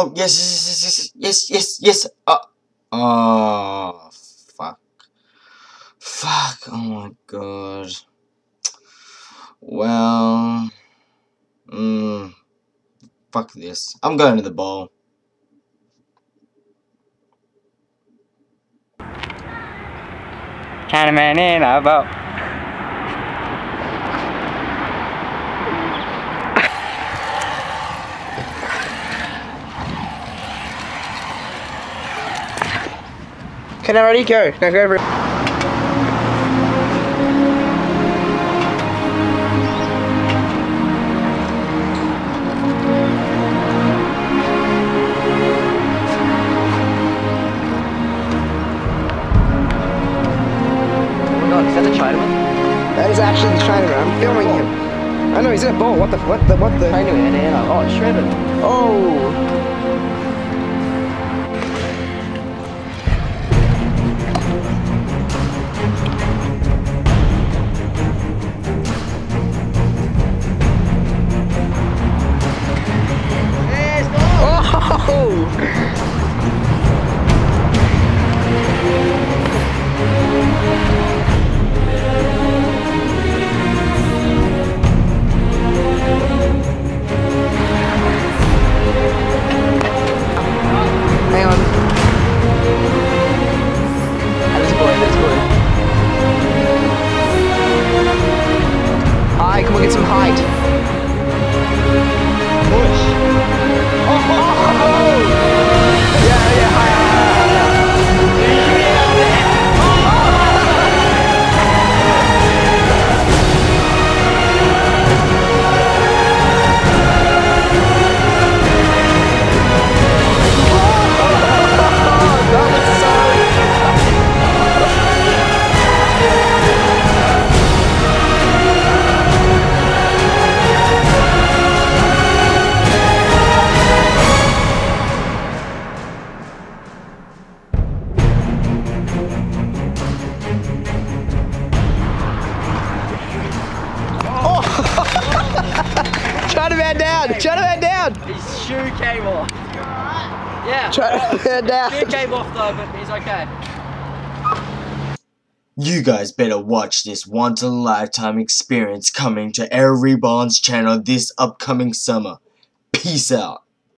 Oh, yes, yes, yes, yes, yes, yes. Uh, oh, fuck. Fuck, oh my god. Well, mm, fuck this. I'm going to the bowl. Chinaman in a boat. Can I already go? I go over? Oh my god, is that the Chinaman? That is actually the Chinaman. I'm filming him. I know he's in a bowl. What the? What the? What the? Chinaman in a Oh, it's shredded. Oh! Some height. Chinaman down! Chinaman down! His shoe came off. Yeah. Chinaman down! Shoe came off though, but he's okay. You guys better watch this once in a lifetime experience coming to Air Reborn's channel this upcoming summer. Peace out.